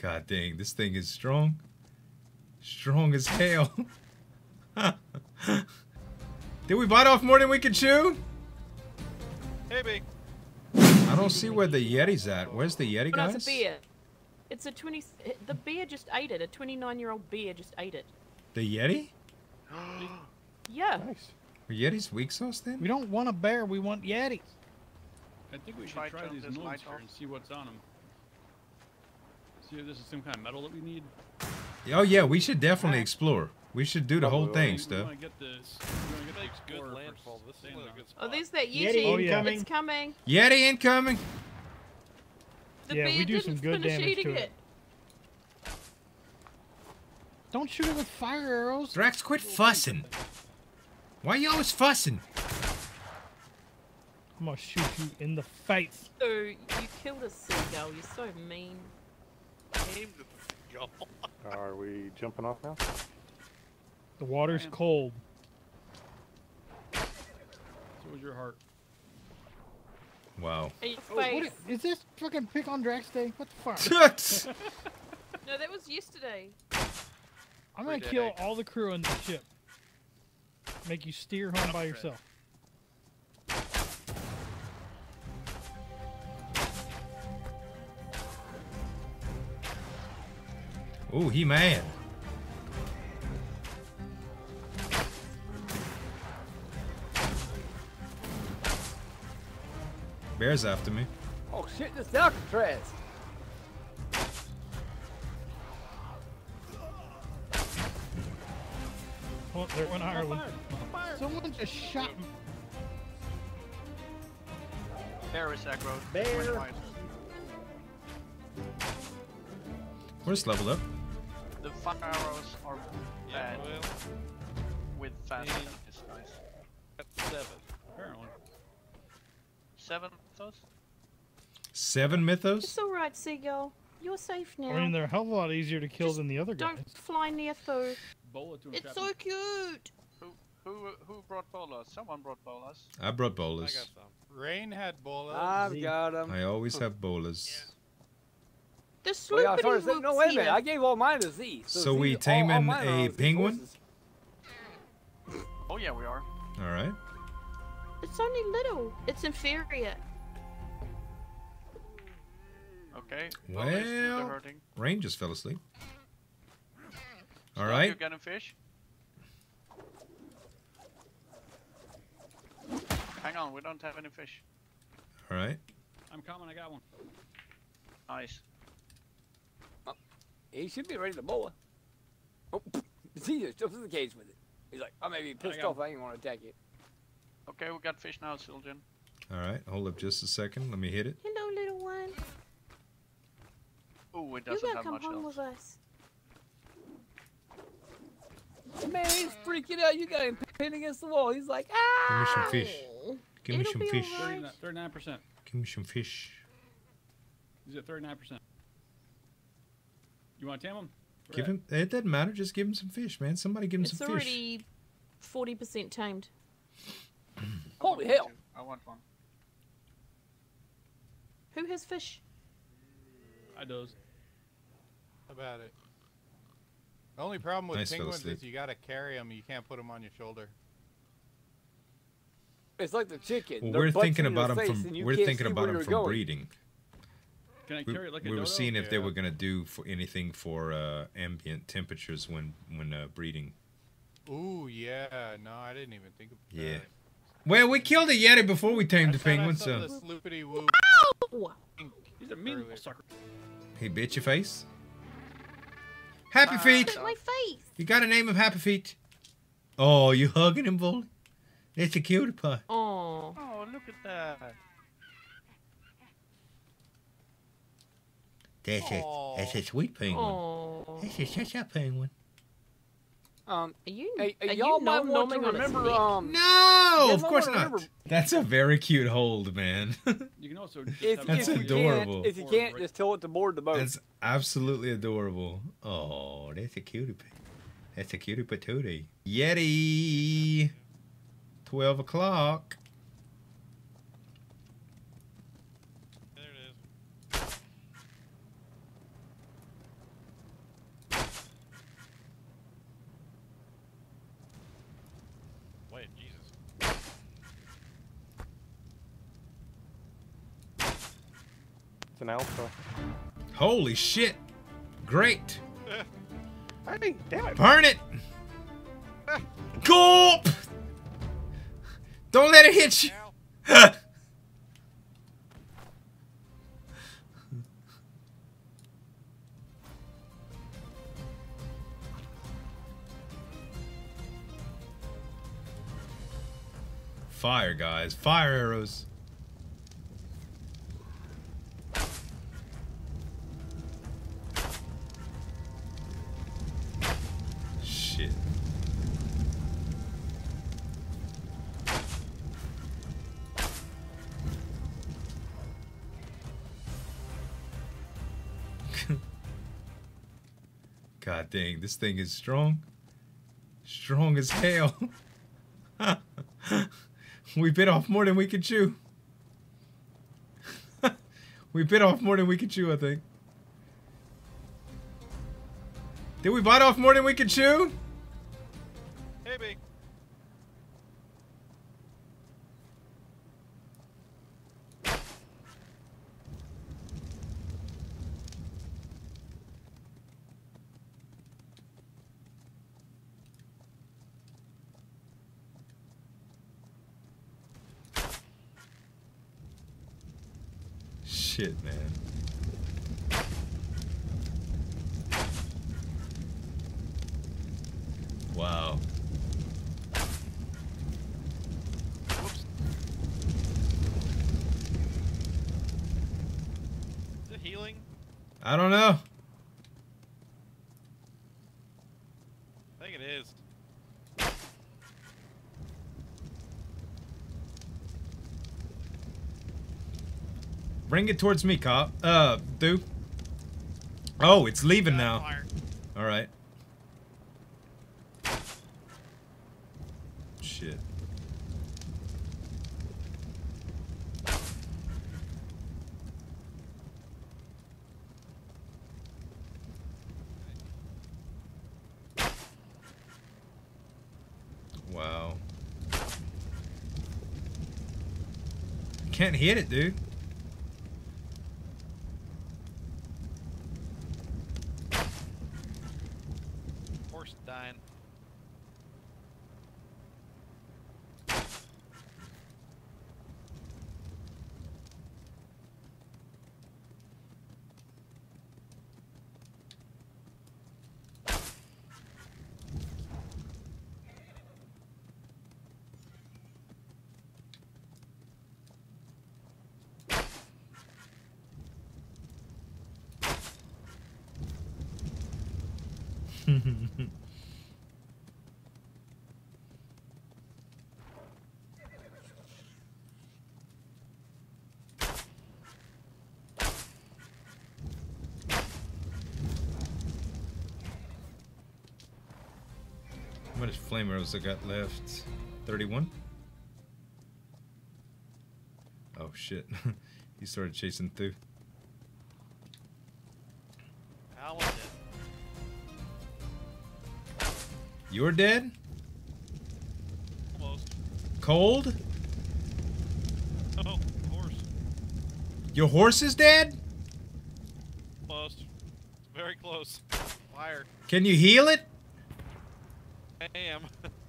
God dang, this thing is strong. Strong as hell. Did we bite off more than we could chew? Maybe. I don't see where the Yeti's at. Where's the Yeti, guys? it's a bear. It's a 20. The bear just ate it. A 29 year old bear just ate it. The Yeti? Yeah. Nice. Are Yetis weak sauce then? We don't want a bear. We want Yetis. I think we should try these this here and see what's on them. See if this is some kind of metal that we need. Oh yeah, we should definitely explore. We should do the whole Probably. thing, stuff. want to get this. We want to get Makes the good explorer for landfall. This is standing a on. good Oh, spot. there's that Yeti Yeti. Oh, yeah. incoming. It's coming. Yeti incoming. The Yeah, we do some good damage to it. it. Don't shoot it with fire arrows. Drax, quit fussing. Why you always fussing? I'm gonna shoot you in the face. So you killed a seagull. You're so mean. Aim the skull. Are we jumping off now? The water's cold. So was your heart. Wow. In your Oh, what is this fucking pick on Drax Day? What the fuck? No, that was yesterday. I'm gonna kill all the crew on the ship. Make you steer home by yourself. Ooh, he mad. Bear's after me. Oh shit, this is Alcatraz. Oh, there went Ireland. Someone just shot me. There is aggro. Bear. 25. We're just leveled up. The fire arrows are Yeah, bad well, with fast Yeah. enemies, guys. that's seven. Apparently. Seven mythos? Seven mythos? It's all right, seagull. You're safe now. I mean, they're a hell of a lot easier to kill Just than the other guys. Don't fly near Thor. Bola to him, It's so cute. Who who who brought bolas? Someone brought bolas. I brought I bolas. got some. Rain had bolas. I've got him. I always have bolas. Yeah, I was oh, sloopity trying to say, no, whoops wait a minute. I gave all mine to Z. So Z- we all- all taming a penguin? Oh yeah, we are. All right. It's only little. It's inferior. Okay. Well- Rain just fell asleep. All Stop, right. You getting fish? Hang on, we don't have any fish. All right. I'm coming. I got one. Nice. He should be ready to boa. Oh, Z just jumps in the cage with it. He's like, I may be pissed got off. I ain't want to attack you. Okay, we got fish now, Siljan. All right. Hold up just a second. Let me hit it. Hello, little one. Ooh, it doesn't you gotta have come home health. with us. Man, he's freaking out. You got him pinned against the wall. He's like, ah! Give me some fish. Give me It'll some fish. alright. 39 percent. Give me some fish. He's at 39 percent. You want to tame him? Where Give at? him. It doesn't matter. Just give him some fish, man. Somebody give him It's some fish. It's already 40% tamed. Holy hell. I want one. Who has fish? I does. about it. The only problem with Nice, penguins is you gotta carry them. You can't put them on your shoulder. It's like the chicken. Well, we're thinking in your about them from. We're thinking about them from going. breeding. Can I We, carry it like a we were seeing if they were gonna do for anything for uh, ambient temperatures when when uh, breeding. Ooh, yeah. No, I didn't even think of Yeah. that. Well, we killed a yeti before we I tamed the thought I penguin, saw so this loopity. Oh, He's a mean sucker. he bit your face. Happy Uh, feet. my face. You got a name of Happy Feet. Oh, you hugging him, Volley? It's a cutie pie. Oh. Oh, look at that. That's a that's a sweet penguin. Oh. That's a such a penguin. Um, Are you, hey, hey, are y'all you might want to nomming on its remember, um, No, of course not. remember- That's a very cute hold, man. You can also. if, That's if it- you adorable. Can't, if you can't, just tell it to board the boat. that's absolutely adorable. Oh, that's a cutie. pa- That's a cutie patootie. Yeti. Twelve o'clock. There it is. Wait, Jesus. It's an alpha. Holy shit! Great! Hey, damn it! Burn it! Gulp! Don't let it hit you! Fire, guys. Fire arrows. God dang, this thing is strong. Strong as hell. we bit off more than we could chew. we bit off more than we could chew, I think. Did we bite off more than we could chew? Maybe. Shit, man. Wow. Whoops. Is it healing? I don't know. I think it is. Bring it towards me, cop. Uh, do. Oh, it's leaving now. All right. Shit. Wow. Can't hit it, dude. Horse dying. much flame arrows I got left? 31? Oh shit. he started chasing through. Alan dead. You're dead? Almost. Cold? Oh, horse. Your horse is dead? Almost. Very close. Fire. Can you heal it? I am.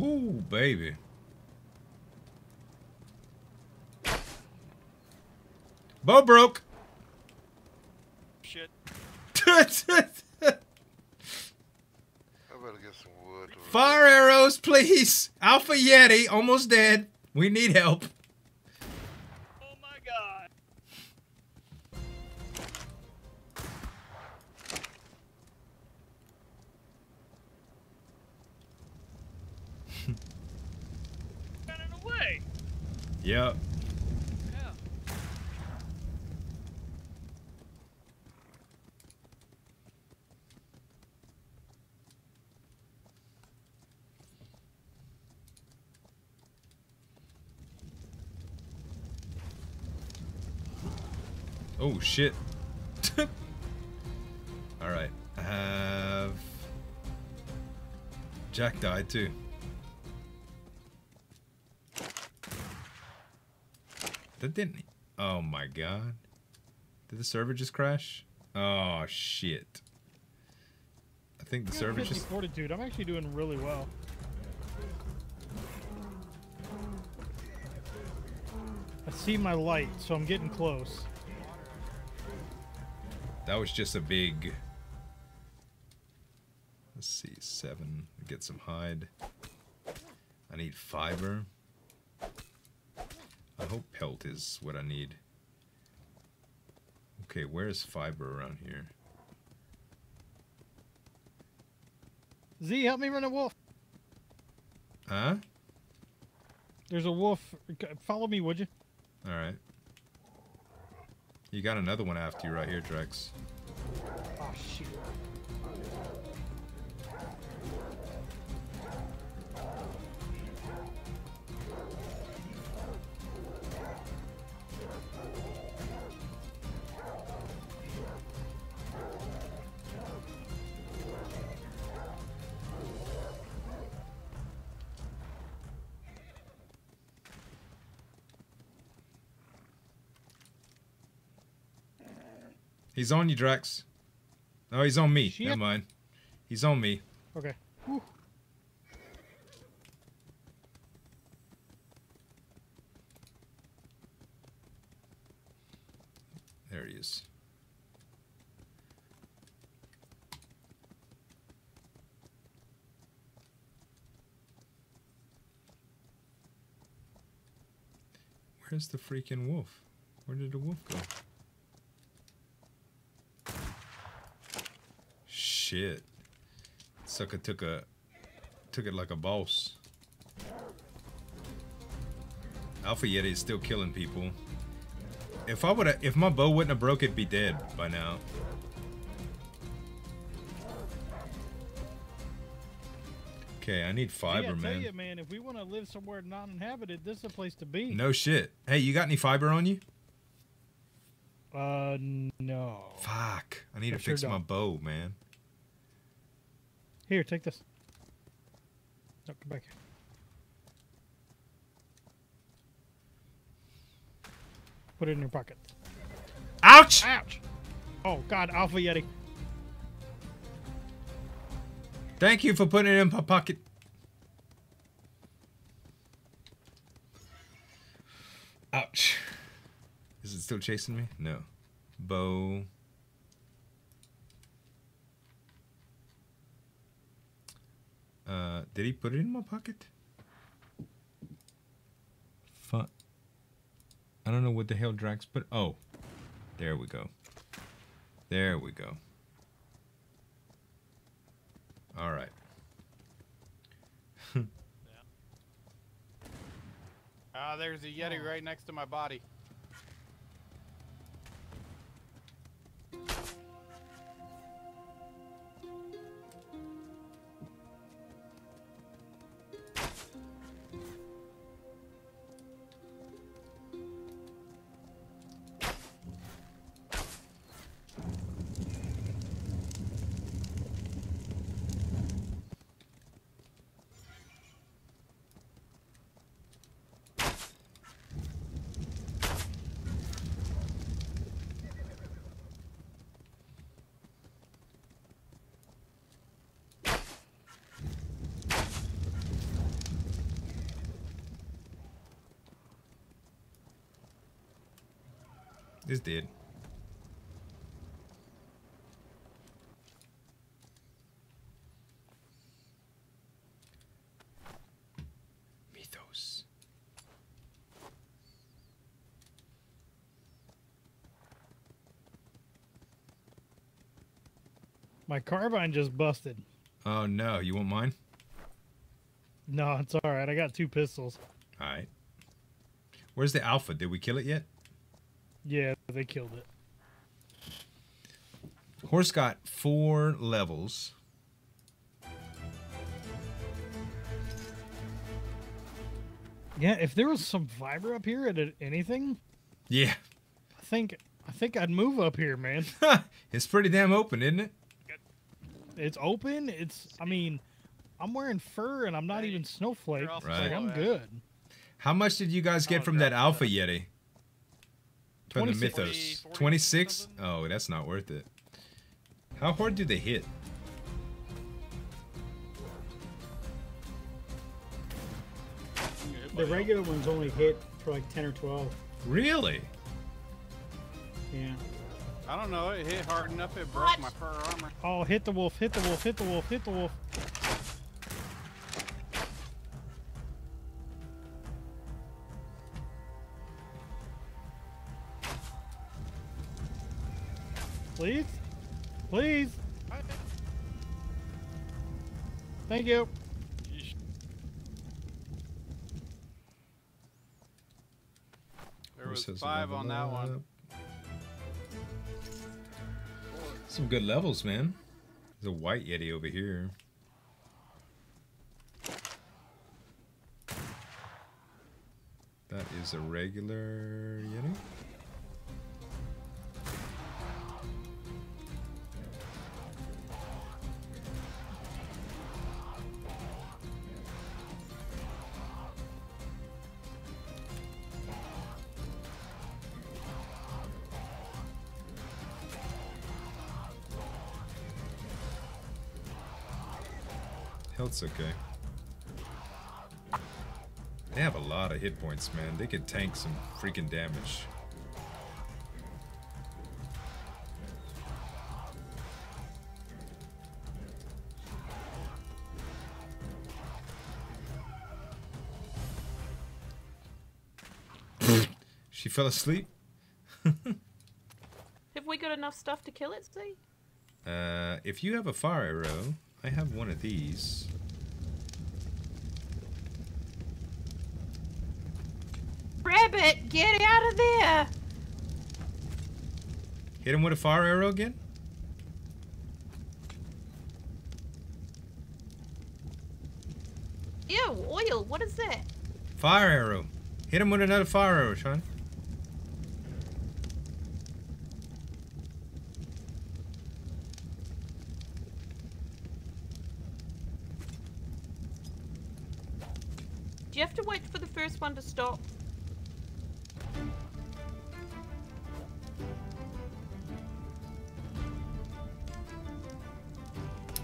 Woo, baby. Bow broke. Shit. I better get some wood. Fire arrows, please. Alpha Yeti, almost dead. We need help. Yep. Yeah. Oh shit. All right. I have Jack died too. That didn't. Oh my god. Did the server just crash? Oh shit. I think the server 50 just. fortitude. I'm actually doing really well. I see my light, so I'm getting close. That was just a big. Let's see, seven. Get some hide. I need fiber. I hope pelt is what I need. Okay, where's fiber around here? Z, help me run a wolf. Huh? There's a wolf. Follow me, would you? All right. You got another one after you right here, Drax. Oh shoot. He's on you, Drax. Oh, he's on me. Shit. Never mind. He's on me. Okay. Whew. There he is. Where's the freaking wolf? Where did the wolf go? Shit. Sucker took a took it like a boss. Alpha Yeti is still killing people. If I would have, if my bow wouldn't have broke, it'd be dead by now. Okay, I need fiber, I tell man. you, man, if we want to live somewhere not inhabited, this is a place to be. No shit. Hey, you got any fiber on you? Uh, no. Fuck. I need I to sure fix my don't. bow, man. Here, take this. No, come back here. Put it in your pocket. Ouch! Ouch! Oh God, Alpha Yeti. Thank you for putting it in my pocket. Ouch. Is it still chasing me? No. Bow. Uh, did he put it in my pocket? Fuck. I don't know what the hell Drax put. Oh, there we go. There we go. All right. Ah, there's a Yeti right next to my body. This did. Mythos. My carbine just busted. Oh no, you want mine? No, it's all right. I got two pistols. All right. Where's the alpha? Did we kill it yet? Yeah, they killed it. Horse got four levels. Yeah, if there was some fiber up here at anything, Yeah. I think I think I'd move up here, man. it's pretty damn open, isn't it? It's open. It's I mean, I'm wearing fur and I'm not even snowflake. You're Like, Right. I'm good. How much did you guys get Oh, from that alpha that. Yeti? From the 26. Mythos. 26? Oh, that's not worth it. How hard do they hit? The regular ones only hit for like 10 or 12. Really? Yeah. I don't know. It hit hard enough. It broke What? my fur armor. Oh, hit the wolf! Hit the wolf! Hit the wolf! Hit the wolf! Please, please. Thank you. There was Horse has a five on that one. Some good levels, man. There's a white Yeti over here. That is a regular Yeti. Health's okay. They have a lot of hit points, man. They could tank some freaking damage. she fell asleep? Have we got enough stuff to kill it, see? Uh, if you have a fire arrow, I have one of these. Rabbit, get out of there! Hit him with a fire arrow again? Ew, oil, what is that? Fire arrow. Hit him with another fire arrow, Sean. Do you have to wait for the first one to stop?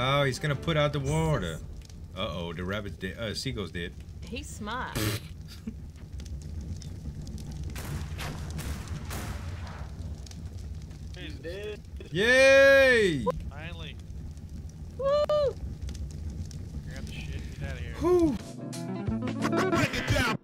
Oh, he's gonna put out the water. Uh-oh, the rabbit did, uh, seagulls did. He's smart. he's dead. Yay! Finally. Woo! Grab the shit, get out of here. Whew. Break it down.